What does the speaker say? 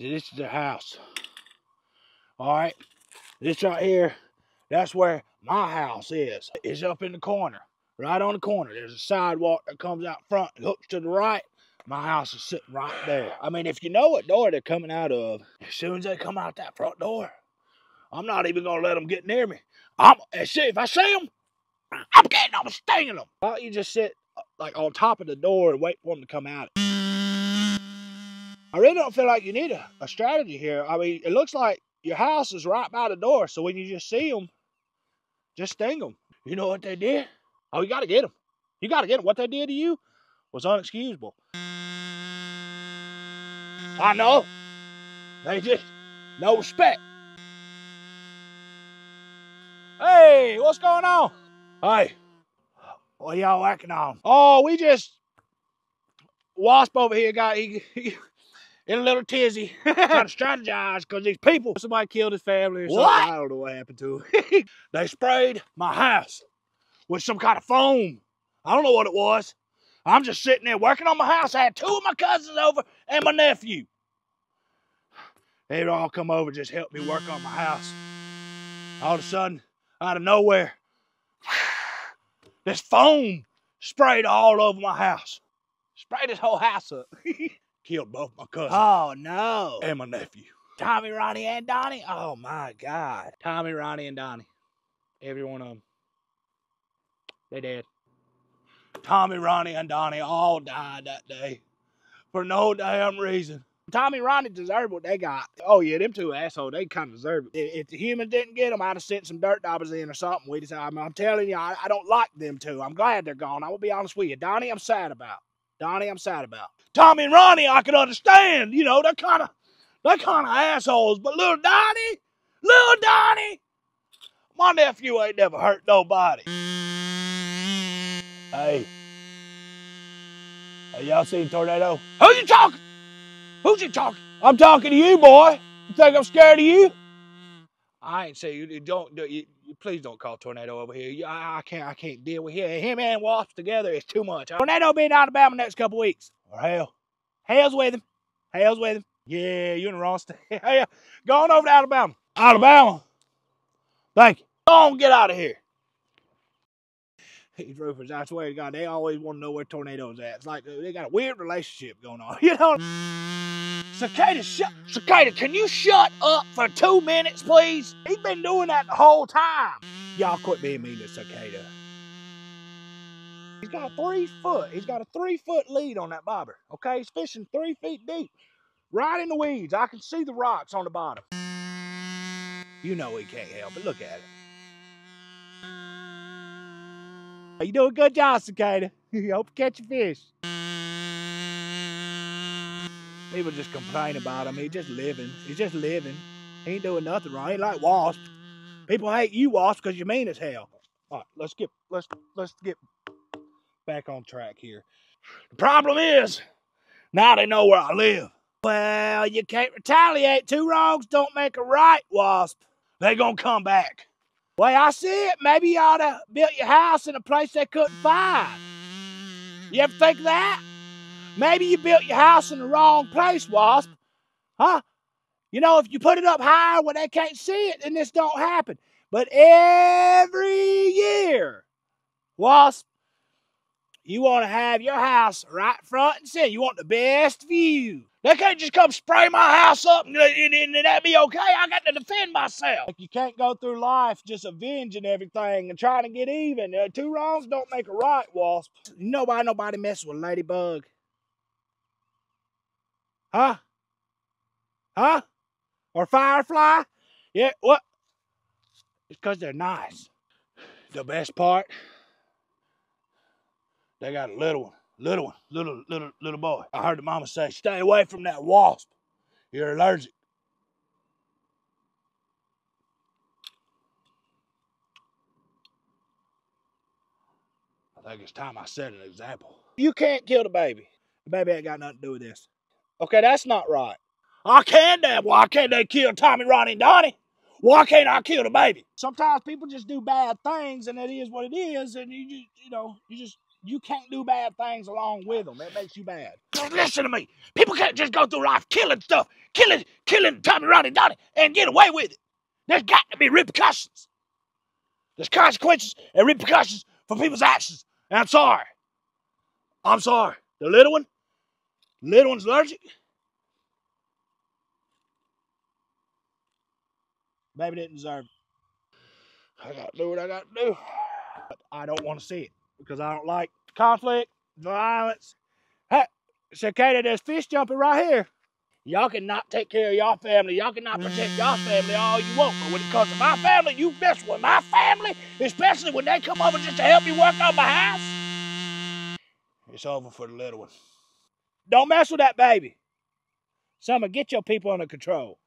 This is their house. All right. This right here, that's where my house is. It's up in the corner, right on the corner. There's a sidewalk that comes out front, hooks to the right. My house is sitting right there. I mean, if you know what door they're coming out of, as soon as they come out that front door, I'm not even gonna let them get near me. I'm see if I see them, I'm getting them, stinging them. Why don't you just sit uh, like on top of the door and wait for them to come out? I really don't feel like you need a, a strategy here. I mean, it looks like your house is right by the door, so when you just see them, just sting them. You know what they did? Oh, you got to get them. You got to get them. What they did to you was unexcusable. I know. They just no respect. Hey, what's going on? Hey, what y'all working on? Oh, we just Wasp over here got he, he in a little tizzy, trying to strategize because these people, somebody killed his family or something. What? I don't know what happened to him. they sprayed my house with some kind of foam. I don't know what it was. I'm just sitting there working on my house. I had two of my cousins over and my nephew. They'd all come over just help me work on my house. All of a sudden, out of nowhere, this foam sprayed all over my house. Sprayed this whole house up. Killed both my cousins Oh no. and my nephew. Tommy, Ronnie, and Donnie? Oh my God. Tommy, Ronnie, and Donnie. Every one of them. They dead. Tommy, Ronnie, and Donnie all died that day. For no damn reason. Tommy, Ronnie deserved what they got. Oh yeah, them two assholes, they kind of deserve it. If if the humans didn't get them, I'd have sent some dirt daubers in or something. We just, I'm, I'm telling you, I, I don't like them two. I'm glad they're gone. I will be honest with you. Donnie, I'm sad about. Donnie, I'm sad about. Tommy and Ronnie, I can understand. You know, they're kind of, they're kind of assholes. But little Donnie, little Donnie, my nephew ain't never hurt nobody. Hey. Hey, y'all seen Tornado? Who you talking? Who's you talking? I'm talking to you, boy. You think I'm scared of you? I ain't say you don't. do- You, you please don't call Tornado over here. I, I can't. I can't deal with him. Him and Wasp together is too much. Tornado be in Alabama next couple weeks. Or hell, hell's with him. Hell's with him. Yeah, you in the wrong state. Hell, go on over to Alabama. Alabama. Thank you. Go on, get out of here. These roofers, I swear to God, they always want to know where tornadoes at. It's like uh, they got a weird relationship going on. You know? Cicada, shut. Cicada, can you shut up for two minutes, please? He's been doing that the whole time. Y'all quit being mean to Cicada. He's got a three foot. He's got a three foot lead on that bobber. Okay, he's fishing three feet deep, right in the weeds. I can see the rocks on the bottom. You know he can't help it. Look at it. You do a good job, Cicada. Hope you catch a fish. People just complain about him. He's just living. He's just living. He ain't doing nothing wrong. He ain't like Wasp. People hate you, Wasp, because you're mean as hell. All right, let's get let's let's get back on track here. The problem is, now they know where I live. Well, you can't retaliate. Two wrongs don't make a right, Wasp. They gonna come back. Way I see it, maybe you ought to build your house in a place they couldn't find. You ever think of that? Maybe you built your house in the wrong place, Wasp. Huh? You know, if you put it up higher where they can't see it, then this don't happen. But every year, Wasp, you want to have your house right front and center. You want the best view. They can't just come spray my house up and, and, and, and that be okay. I got to defend myself. Like you can't go through life just avenging everything and trying to get even. Uh, two wrongs don't make a right, Wasp. You know why nobody messes with Ladybug? Huh? Huh? Or Firefly? Yeah, what? It's because they're nice. The best part, they got a little one, little one, little, little, little boy. I heard the mama say, stay away from that wasp. You're allergic. I think it's time I set an example. You can't kill the baby. The baby ain't got nothing to do with this. Okay, that's not right. I can damn. Why can't they kill Tommy, Ronnie, and Donnie? Why can't I kill the baby? Sometimes people just do bad things, and it is what it is, and you just, you know, you just you can't do bad things along with them. That makes you bad. Listen to me. People can't just go through life killing stuff, killing, killing Tommy, Ronnie, Donnie, and get away with it. There's got to be repercussions. There's consequences and repercussions for people's actions. And I'm sorry. I'm sorry. The little one, little one's allergic. Baby didn't deserve it. I got to do what I got to do. But I don't want to see it because I don't like conflict, violence. Hey, Cicada, there's fish jumping right here. Y'all cannot take care of y'all family. Y'all cannot protect y'all family all you want. But when it comes to my family, you mess with my family, especially when they come over just to help me work on my house. It's over for the little one. Don't mess with that baby. Summer, get your people under control.